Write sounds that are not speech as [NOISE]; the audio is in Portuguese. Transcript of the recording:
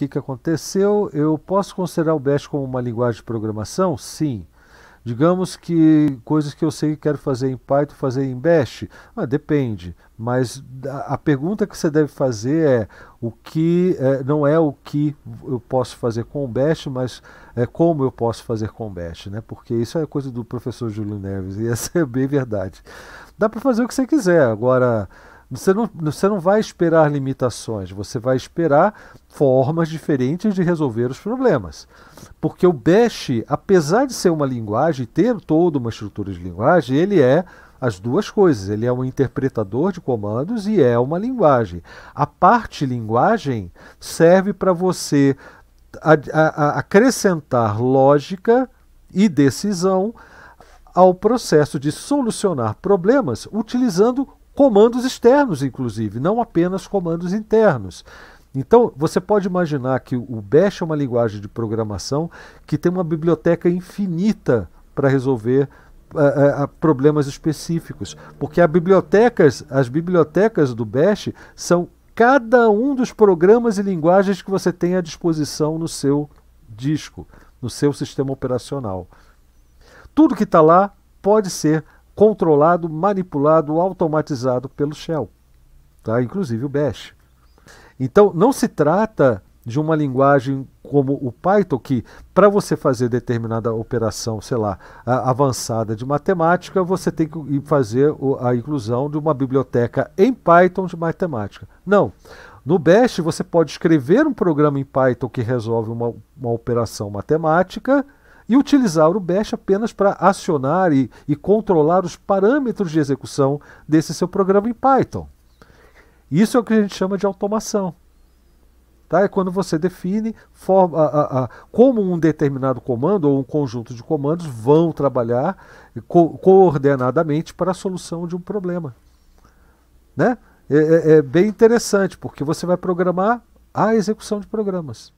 que, que aconteceu? Eu posso considerar o Bash como uma linguagem de programação? Sim. Digamos que coisas que eu sei que quero fazer em Python, fazer em Bash, ah, depende. Mas a, pergunta que você deve fazer é o que é, não é o que eu posso fazer com o Bash, mas é como eu posso fazer com o Bash, né? Porque isso é coisa do professor Júlio Neves e [LAUGHS] essa é bem verdade. Dá para fazer o que você quiser. Agora você não, você não vai esperar limitações, você vai esperar formas diferentes de resolver os problemas. Porque o Bash, apesar de ser uma linguagem, ter toda uma estrutura de linguagem, ele é as duas coisas. Ele é um interpretador de comandos e é uma linguagem. A parte linguagem serve para você a, a, acrescentar lógica e decisão ao processo de solucionar problemas utilizando comandos externos, inclusive, não apenas comandos internos. Então, você pode imaginar que o Bash é uma linguagem de programação que tem uma biblioteca infinita para resolver uh, uh, problemas específicos, porque bibliotecas, as bibliotecas do Bash são cada um dos programas e linguagens que você tem à disposição no seu disco, no seu sistema operacional. Tudo que está lá pode ser controlado, manipulado, automatizado pelo shell, tá? inclusive o bash. Então não se trata de uma linguagem como o Python, que para você fazer determinada operação, sei lá, avançada de matemática, você tem que fazer a inclusão de uma biblioteca em Python de matemática. Não. No Bash, você pode escrever um programa em Python que resolve uma, uma operação matemática e utilizar o Bash apenas para acionar e, e controlar os parâmetros de execução desse seu programa em Python. Isso é o que a gente chama de automação. Tá? É quando você define forma, a, a, como um determinado comando ou um conjunto de comandos vão trabalhar co coordenadamente para a solução de um problema. Né? É, é, é bem interessante, porque você vai programar a execução de programas.